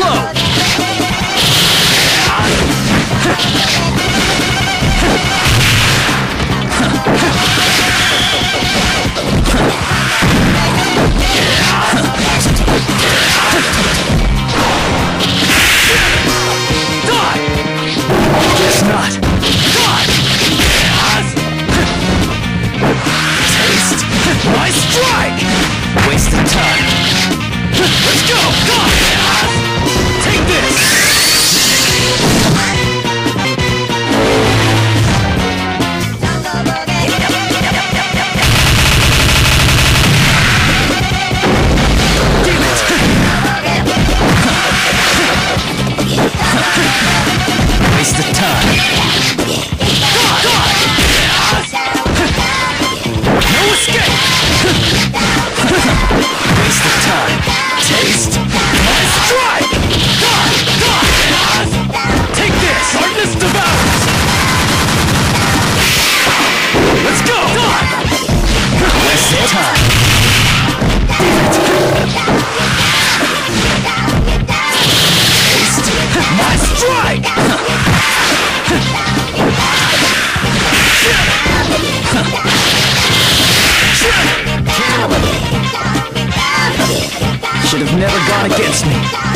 Slow! My strike! Waste of time! Let's go! Come on! never gone against me.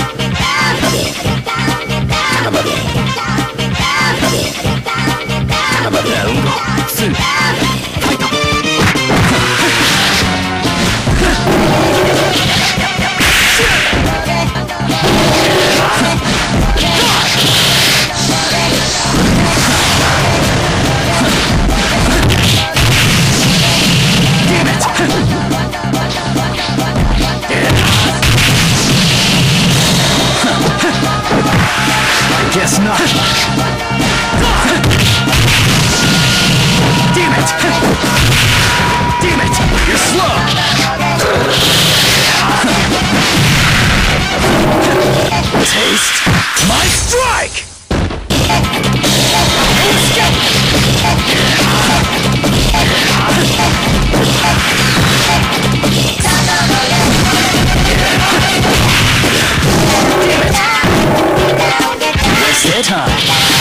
time.